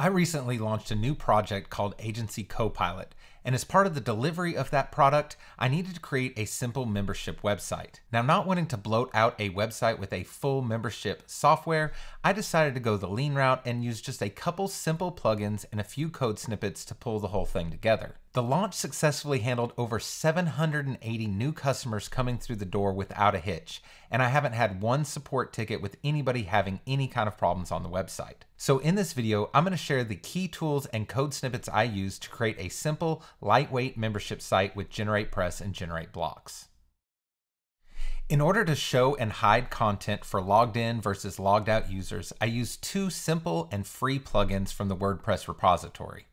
I recently launched a new project called Agency Copilot, and as part of the delivery of that product, I needed to create a simple membership website. Now, not wanting to bloat out a website with a full membership software, I decided to go the lean route and use just a couple simple plugins and a few code snippets to pull the whole thing together. The launch successfully handled over 780 new customers coming through the door without a hitch, and I haven't had one support ticket with anybody having any kind of problems on the website. So in this video, I'm going to share the key tools and code snippets I use to create a simple, lightweight membership site with GeneratePress and GenerateBlocks. In order to show and hide content for logged in versus logged out users, I use two simple and free plugins from the WordPress repository.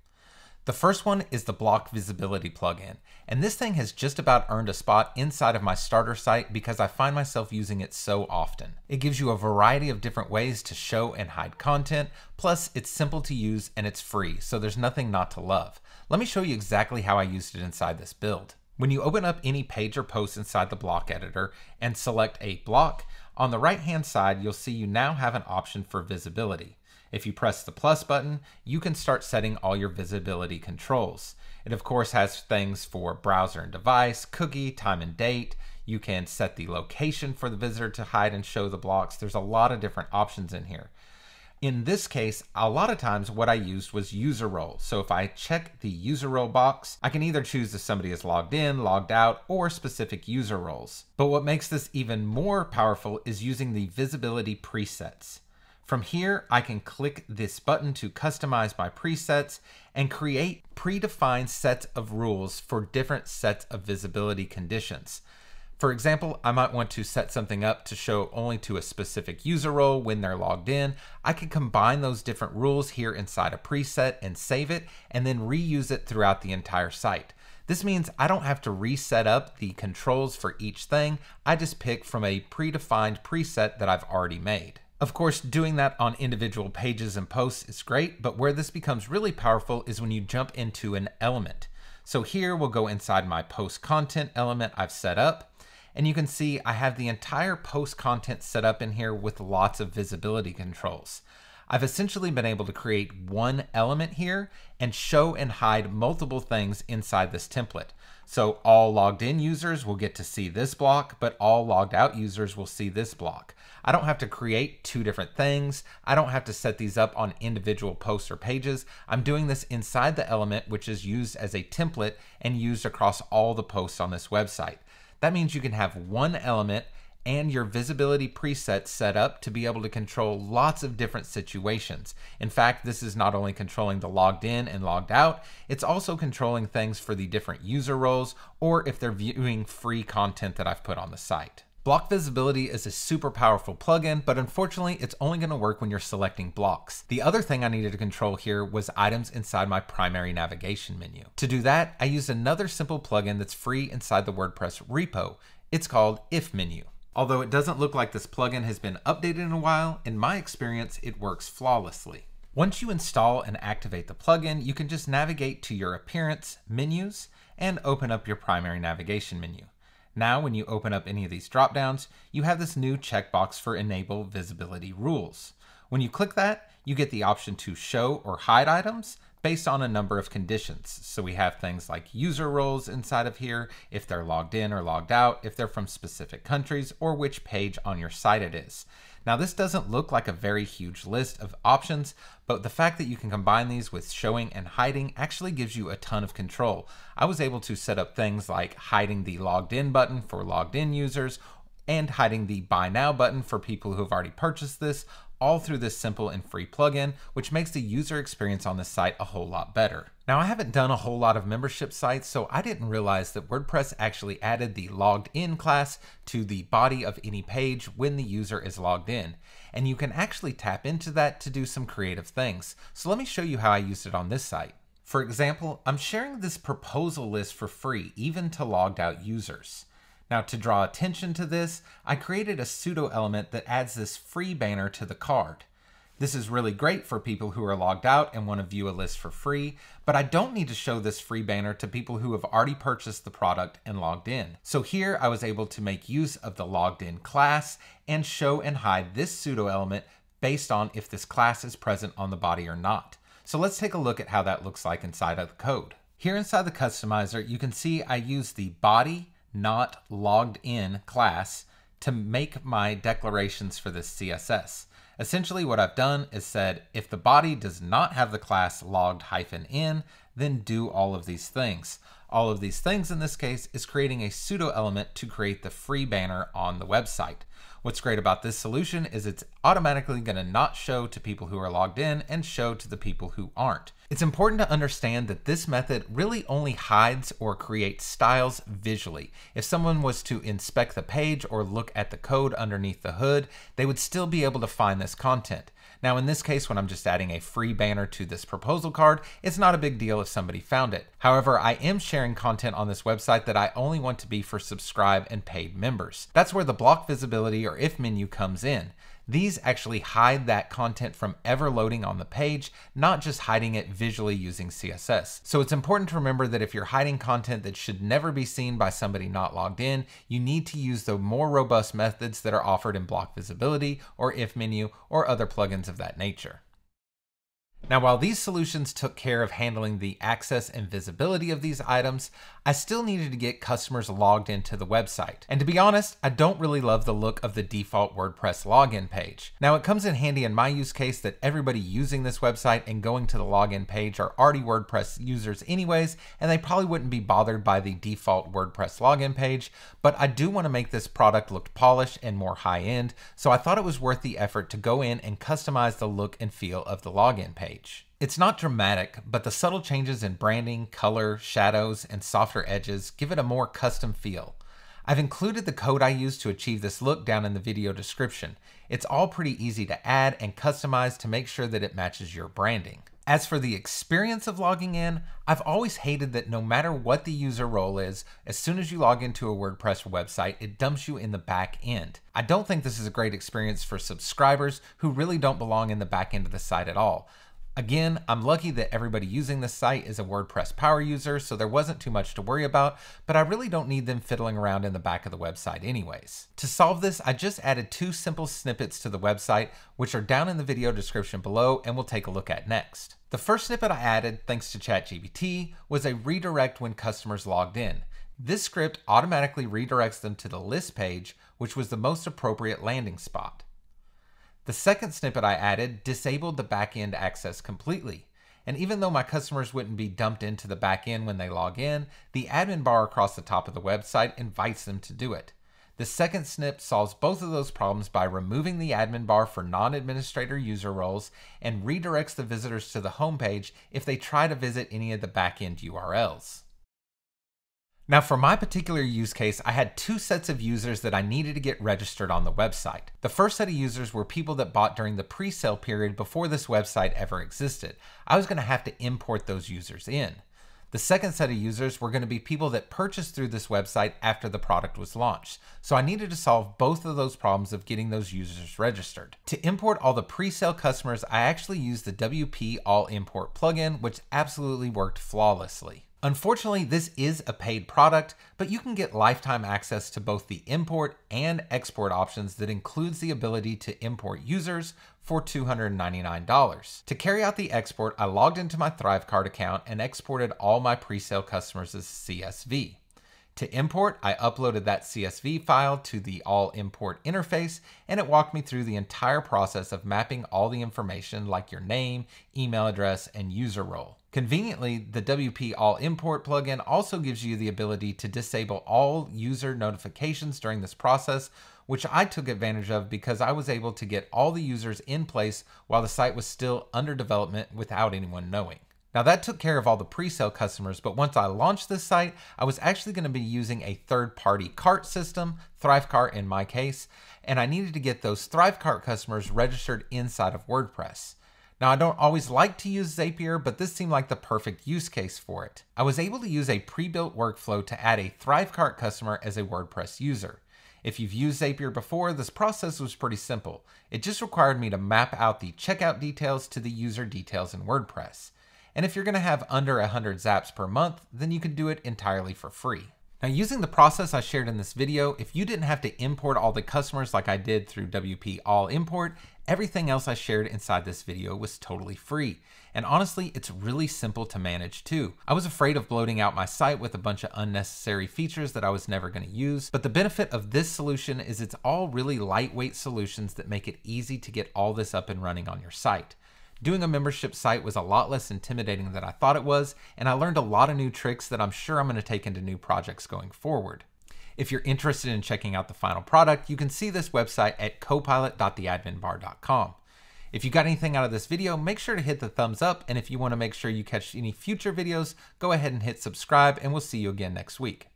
The first one is the block visibility plugin, and this thing has just about earned a spot inside of my starter site because I find myself using it so often. It gives you a variety of different ways to show and hide content, plus it's simple to use and it's free, so there's nothing not to love. Let me show you exactly how I used it inside this build. When you open up any page or post inside the block editor and select a block, on the right hand side you'll see you now have an option for visibility. If you press the plus button, you can start setting all your visibility controls. It of course has things for browser and device, cookie, time and date. You can set the location for the visitor to hide and show the blocks. There's a lot of different options in here. In this case, a lot of times what I used was user role. So if I check the user role box, I can either choose if somebody is logged in, logged out, or specific user roles. But what makes this even more powerful is using the visibility presets. From here, I can click this button to customize my presets and create predefined sets of rules for different sets of visibility conditions. For example, I might want to set something up to show only to a specific user role when they're logged in. I can combine those different rules here inside a preset and save it and then reuse it throughout the entire site. This means I don't have to reset up the controls for each thing. I just pick from a predefined preset that I've already made. Of course, doing that on individual pages and posts is great, but where this becomes really powerful is when you jump into an element. So here we'll go inside my post content element I've set up, and you can see I have the entire post content set up in here with lots of visibility controls. I've essentially been able to create one element here and show and hide multiple things inside this template. So all logged in users will get to see this block, but all logged out users will see this block. I don't have to create two different things. I don't have to set these up on individual posts or pages. I'm doing this inside the element, which is used as a template and used across all the posts on this website. That means you can have one element and your visibility presets set up to be able to control lots of different situations. In fact, this is not only controlling the logged in and logged out, it's also controlling things for the different user roles or if they're viewing free content that I've put on the site. Block Visibility is a super powerful plugin, but unfortunately it's only going to work when you're selecting blocks. The other thing I needed to control here was items inside my primary navigation menu. To do that, I used another simple plugin that's free inside the WordPress repo. It's called If Menu. Although it doesn't look like this plugin has been updated in a while, in my experience it works flawlessly. Once you install and activate the plugin, you can just navigate to your Appearance, Menus, and open up your primary navigation menu. Now, when you open up any of these dropdowns, you have this new checkbox for Enable Visibility Rules. When you click that, you get the option to show or hide items based on a number of conditions. So we have things like user roles inside of here, if they're logged in or logged out, if they're from specific countries, or which page on your site it is. Now this doesn't look like a very huge list of options, but the fact that you can combine these with showing and hiding actually gives you a ton of control. I was able to set up things like hiding the logged in button for logged in users and hiding the buy now button for people who have already purchased this, all through this simple and free plugin, which makes the user experience on this site a whole lot better. Now, I haven't done a whole lot of membership sites, so I didn't realize that WordPress actually added the logged in class to the body of any page when the user is logged in. And you can actually tap into that to do some creative things. So let me show you how I used it on this site. For example, I'm sharing this proposal list for free, even to logged out users. Now to draw attention to this, I created a pseudo element that adds this free banner to the card. This is really great for people who are logged out and want to view a list for free, but I don't need to show this free banner to people who have already purchased the product and logged in. So here I was able to make use of the logged in class and show and hide this pseudo element based on if this class is present on the body or not. So let's take a look at how that looks like inside of the code. Here inside the customizer, you can see I use the body not logged in class to make my declarations for this CSS. Essentially what I've done is said if the body does not have the class logged hyphen in, then do all of these things. All of these things in this case is creating a pseudo element to create the free banner on the website. What's great about this solution is it's automatically going to not show to people who are logged in and show to the people who aren't. It's important to understand that this method really only hides or creates styles visually. If someone was to inspect the page or look at the code underneath the hood, they would still be able to find this content. Now in this case, when I'm just adding a free banner to this proposal card, it's not a big deal if somebody found it. However, I am sharing content on this website that I only want to be for subscribe and paid members. That's where the block visibility or if menu comes in. These actually hide that content from ever loading on the page, not just hiding it visually using CSS. So it's important to remember that if you're hiding content that should never be seen by somebody not logged in, you need to use the more robust methods that are offered in block visibility or if menu or other plugins of that nature. Now, while these solutions took care of handling the access and visibility of these items, I still needed to get customers logged into the website. And to be honest, I don't really love the look of the default WordPress login page. Now, it comes in handy in my use case that everybody using this website and going to the login page are already WordPress users anyways, and they probably wouldn't be bothered by the default WordPress login page, but I do want to make this product look polished and more high end, so I thought it was worth the effort to go in and customize the look and feel of the login page. It's not dramatic, but the subtle changes in branding, color, shadows, and softer edges give it a more custom feel. I've included the code I use to achieve this look down in the video description. It's all pretty easy to add and customize to make sure that it matches your branding. As for the experience of logging in, I've always hated that no matter what the user role is, as soon as you log into a WordPress website, it dumps you in the back end. I don't think this is a great experience for subscribers who really don't belong in the back end of the site at all. Again, I'm lucky that everybody using this site is a WordPress power user, so there wasn't too much to worry about, but I really don't need them fiddling around in the back of the website anyways. To solve this, I just added two simple snippets to the website, which are down in the video description below and we'll take a look at next. The first snippet I added, thanks to ChatGPT, was a redirect when customers logged in. This script automatically redirects them to the list page, which was the most appropriate landing spot. The second snippet I added disabled the backend access completely. And even though my customers wouldn't be dumped into the backend when they log in, the admin bar across the top of the website invites them to do it. The second snip solves both of those problems by removing the admin bar for non-administrator user roles and redirects the visitors to the homepage if they try to visit any of the backend URLs. Now for my particular use case, I had two sets of users that I needed to get registered on the website. The first set of users were people that bought during the pre-sale period before this website ever existed. I was going to have to import those users in. The second set of users were going to be people that purchased through this website after the product was launched. So I needed to solve both of those problems of getting those users registered. To import all the pre-sale customers, I actually used the WP All Import plugin, which absolutely worked flawlessly. Unfortunately, this is a paid product, but you can get lifetime access to both the import and export options that includes the ability to import users for $299. To carry out the export, I logged into my Thrivecart account and exported all my pre-sale customers as CSV. To import, I uploaded that CSV file to the All Import interface, and it walked me through the entire process of mapping all the information like your name, email address, and user role. Conveniently, the WP All Import plugin also gives you the ability to disable all user notifications during this process, which I took advantage of because I was able to get all the users in place while the site was still under development without anyone knowing. Now that took care of all the pre-sale customers, but once I launched this site, I was actually going to be using a third-party cart system, Thrivecart in my case, and I needed to get those Thrivecart customers registered inside of WordPress. Now, I don't always like to use Zapier, but this seemed like the perfect use case for it. I was able to use a pre-built workflow to add a Thrivecart customer as a WordPress user. If you've used Zapier before, this process was pretty simple. It just required me to map out the checkout details to the user details in WordPress. And if you're going to have under 100 zaps per month, then you can do it entirely for free. Now using the process I shared in this video, if you didn't have to import all the customers like I did through WP All Import, Everything else I shared inside this video was totally free. And honestly, it's really simple to manage too. I was afraid of bloating out my site with a bunch of unnecessary features that I was never going to use, but the benefit of this solution is it's all really lightweight solutions that make it easy to get all this up and running on your site. Doing a membership site was a lot less intimidating than I thought it was, and I learned a lot of new tricks that I'm sure I'm going to take into new projects going forward. If you're interested in checking out the final product, you can see this website at copilot.theadminbar.com. If you got anything out of this video, make sure to hit the thumbs up, and if you want to make sure you catch any future videos, go ahead and hit subscribe, and we'll see you again next week.